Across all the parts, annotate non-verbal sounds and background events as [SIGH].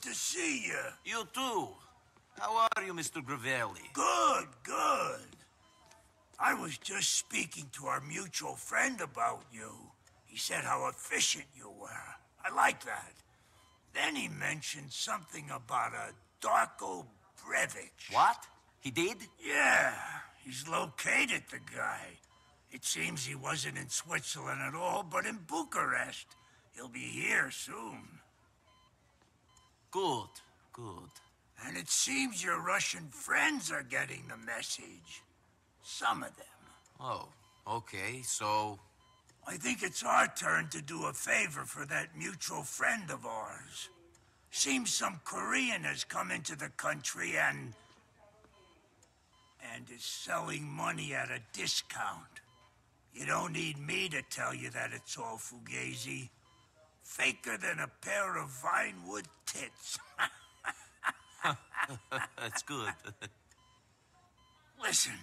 Good to see you. You too. How are you, Mr. Gravelli? Good, good. I was just speaking to our mutual friend about you. He said how efficient you were. I like that. Then he mentioned something about a Darko Brevic. What? He did? Yeah, he's located the guy. It seems he wasn't in Switzerland at all, but in Bucharest. He'll be here soon. Good, good. And it seems your Russian friends are getting the message. Some of them. Oh, okay, so... I think it's our turn to do a favor for that mutual friend of ours. Seems some Korean has come into the country and... and is selling money at a discount. You don't need me to tell you that it's all fugazi. Faker than a pair of Vinewood tits. [LAUGHS] That's good. Listen,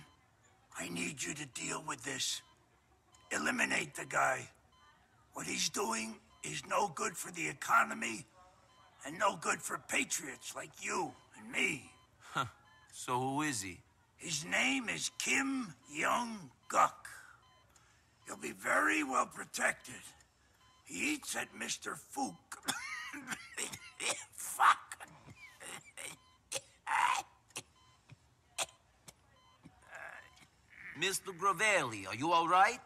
I need you to deal with this. Eliminate the guy. What he's doing is no good for the economy and no good for patriots like you and me. so who is he? His name is Kim Young Guk. He'll be very well protected. He eats at Mr. Fuk. [COUGHS] Mr. Gravelli, are you all right?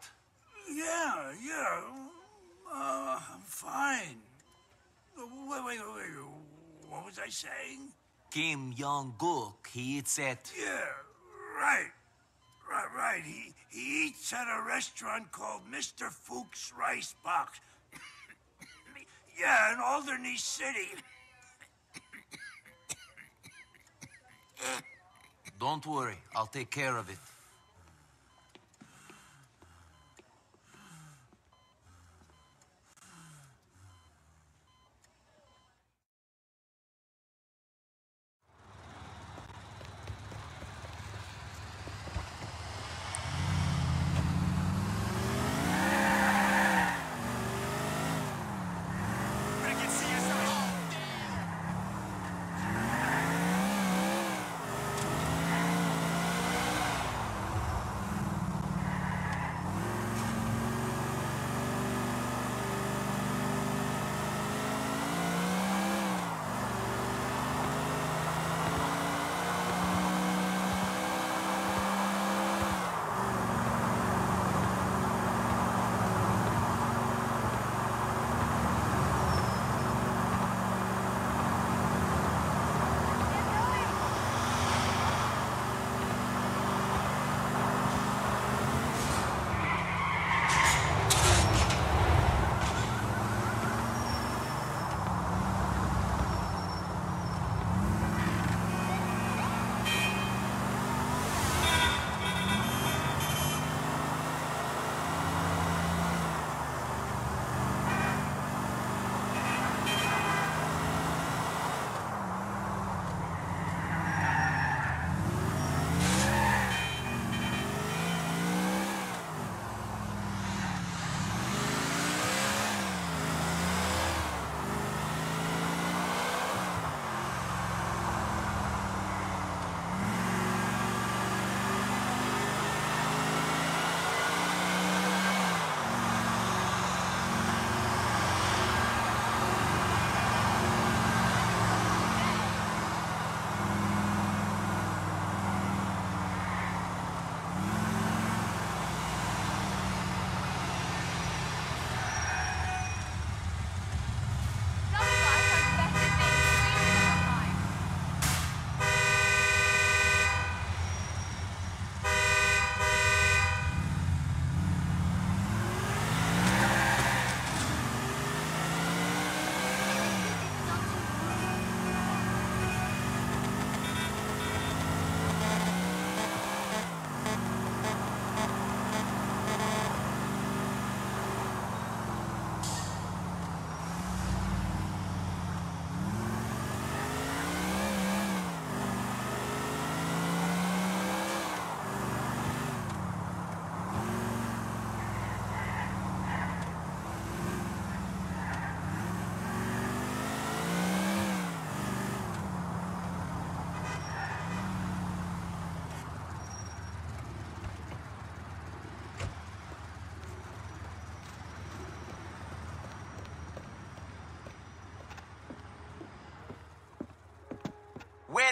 Yeah, yeah. Uh, I'm fine. Wait, wait, wait, wait. What was I saying? Kim Jong-guk, he eats at... Yeah, right. Right, right. He, he eats at a restaurant called Mr. Fuk's Rice Box. [COUGHS] yeah, in Alderney City. Don't worry, I'll take care of it.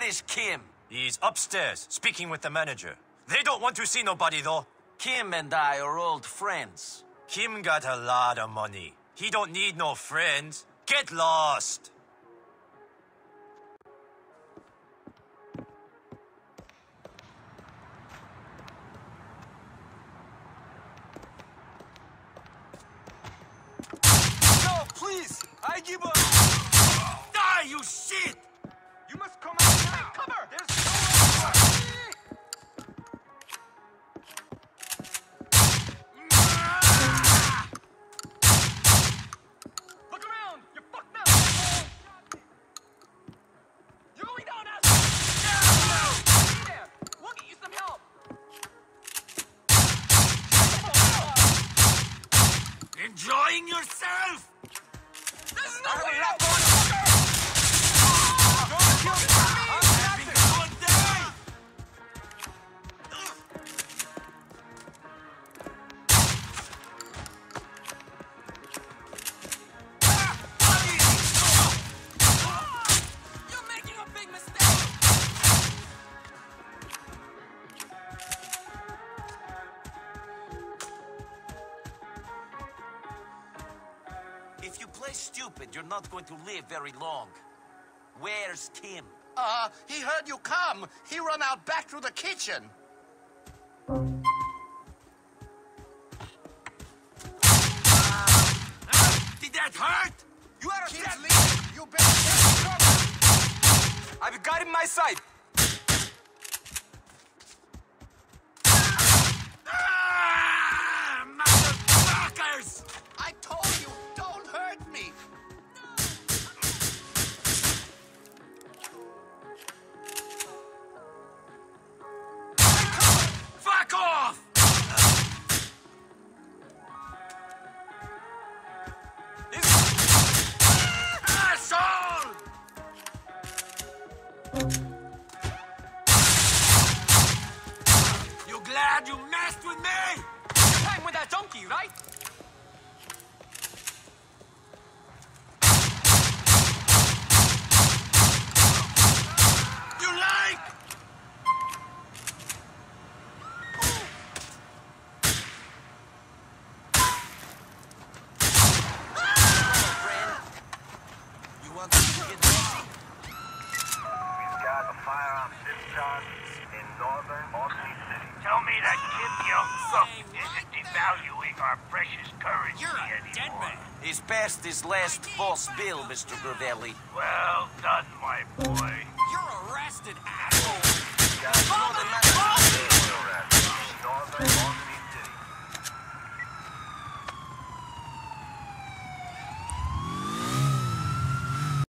Is Kim? He's upstairs, speaking with the manager. They don't want to see nobody, though. Kim and I are old friends. Kim got a lot of money. He don't need no friends. Get lost. No, please! I give up! Die, you shit! Play stupid, you're not going to live very long. Where's Kim? Uh, he heard you come. He run out back through the kitchen. Did that hurt? You are a Kids. You better cover. I've got him in You passed his last false bill, Mr. Gravelli. Well done, my boy. You're arrested, asshole!